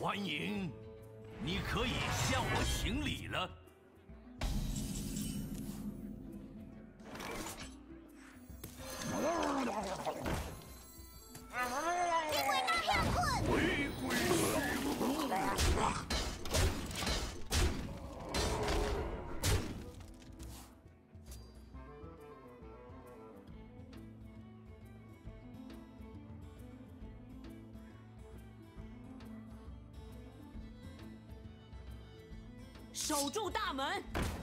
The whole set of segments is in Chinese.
欢迎。你可以向我行礼了。守住大门。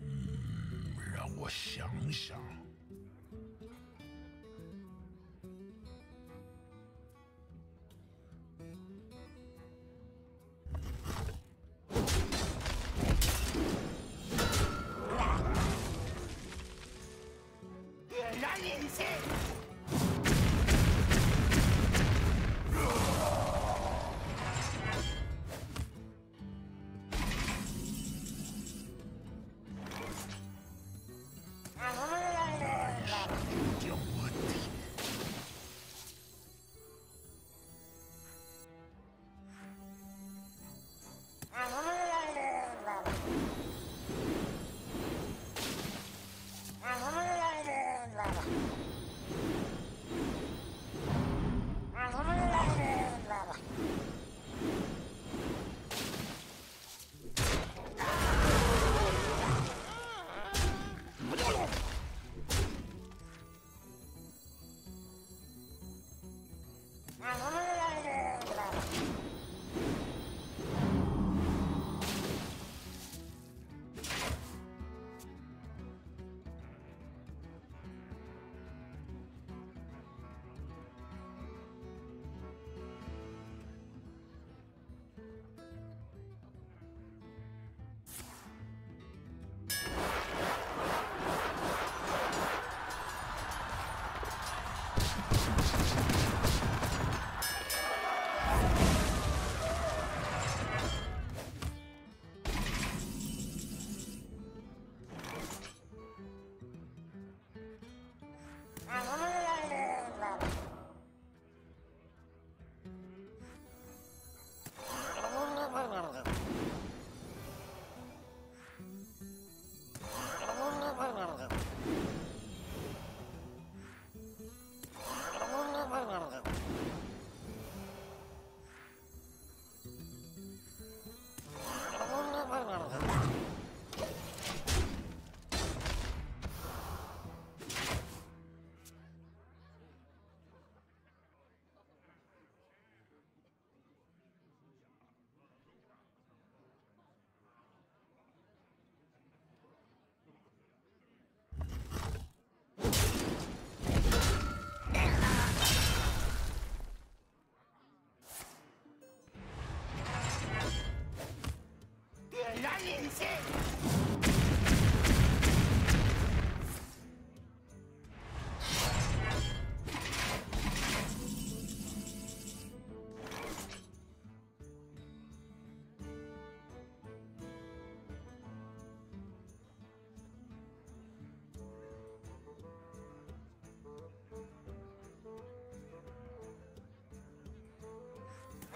嗯，让我想想。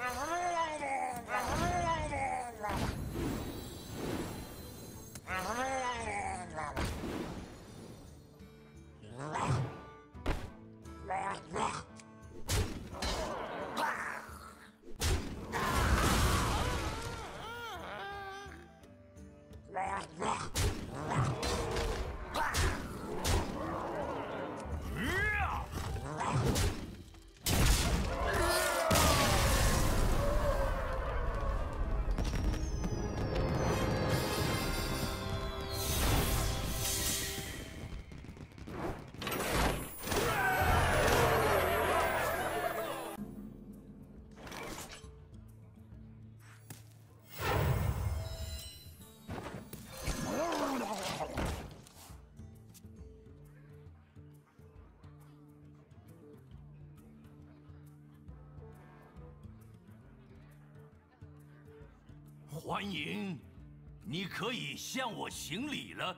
Uh-huh. 欢迎。你可以向我行礼了。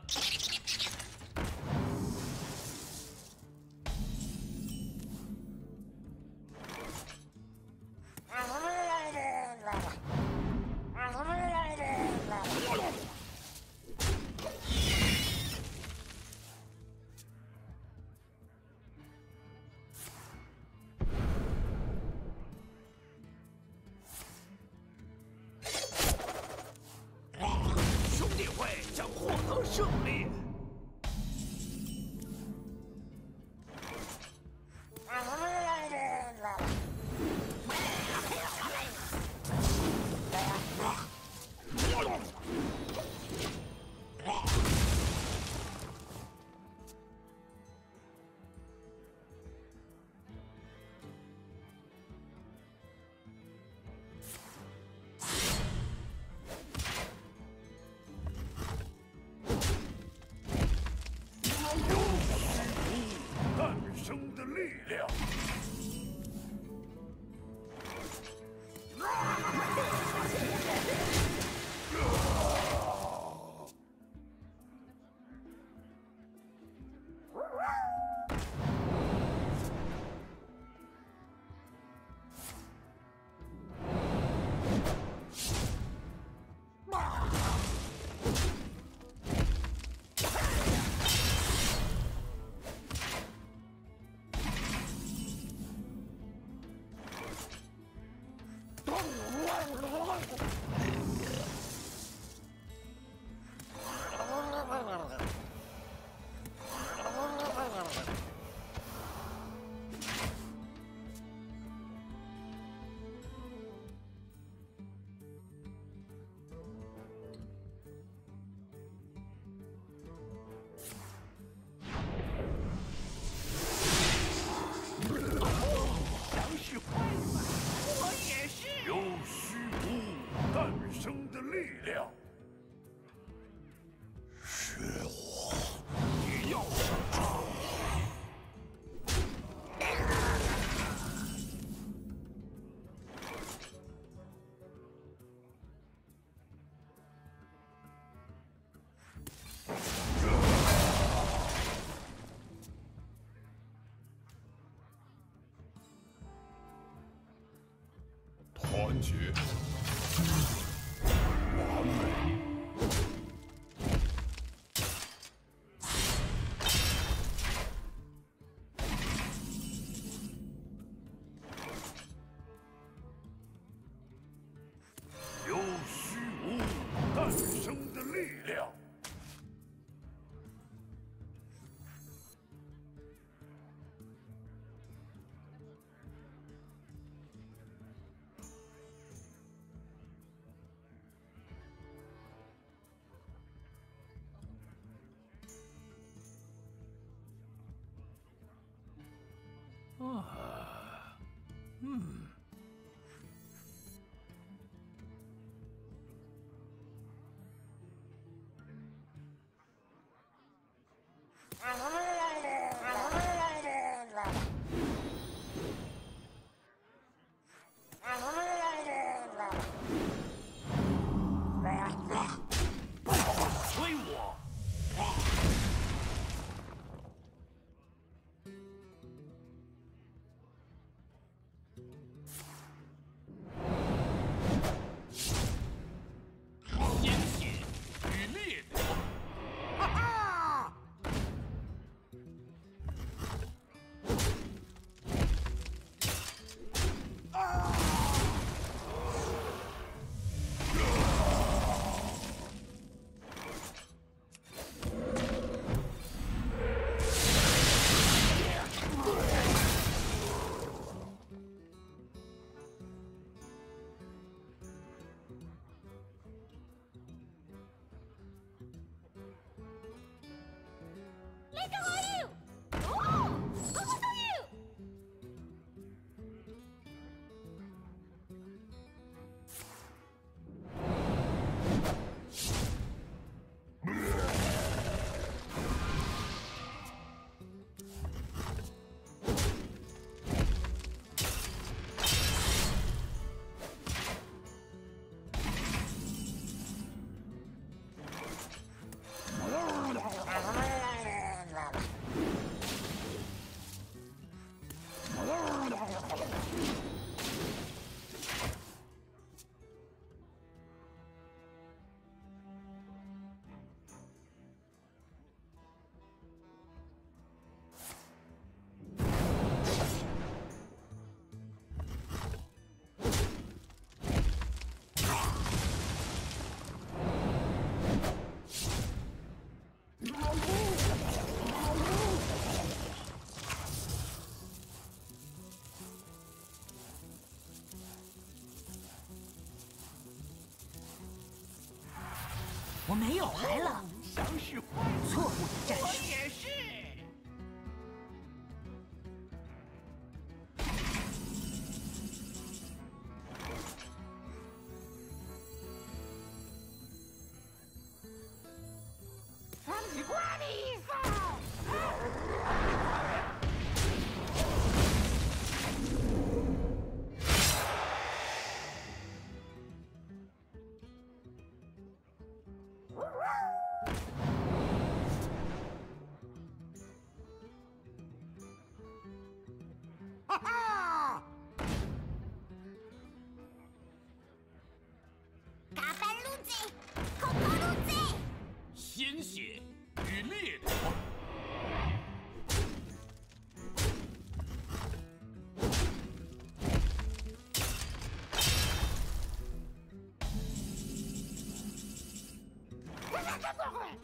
觉。Ah. Hmm. 我没有牌了，错误的战我。也是。你瓜你操！哈 Oh,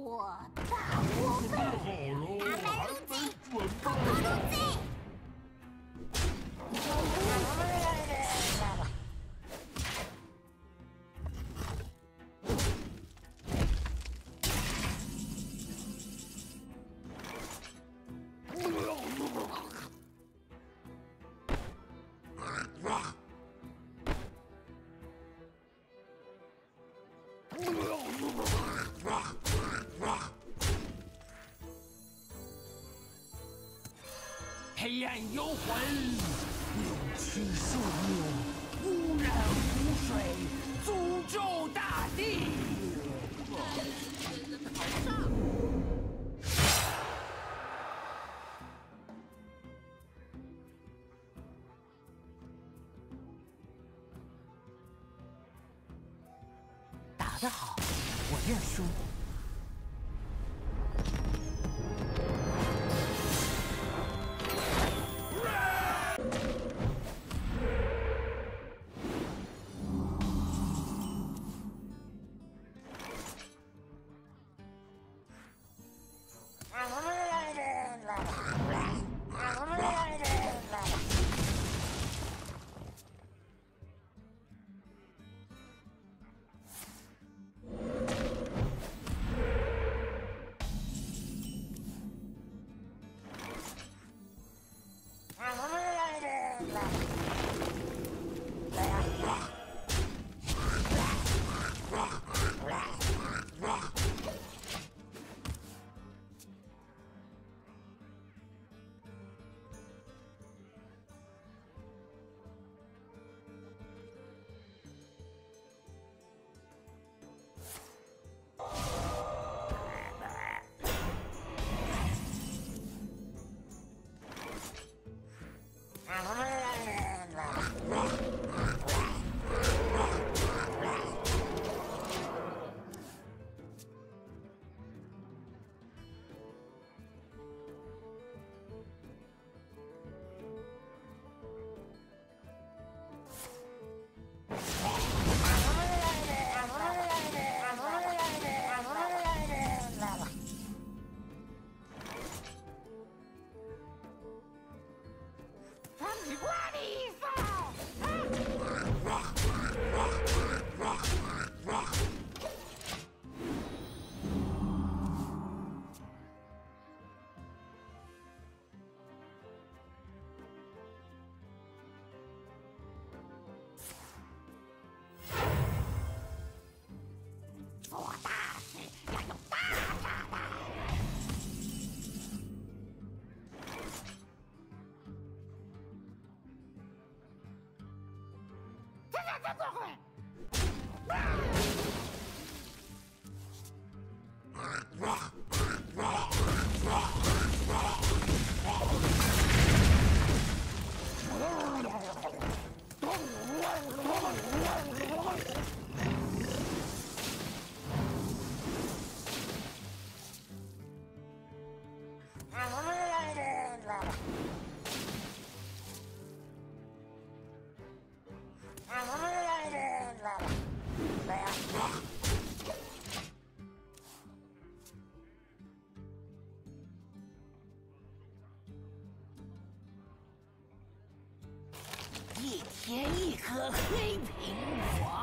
烈火大窝不份，好喽，卡班路还子，没准可可路子，幽魂，扭曲树木，污染湖水，诅咒大地。打得好，我认输。Socorro! Ah! 填。一颗黑苹果。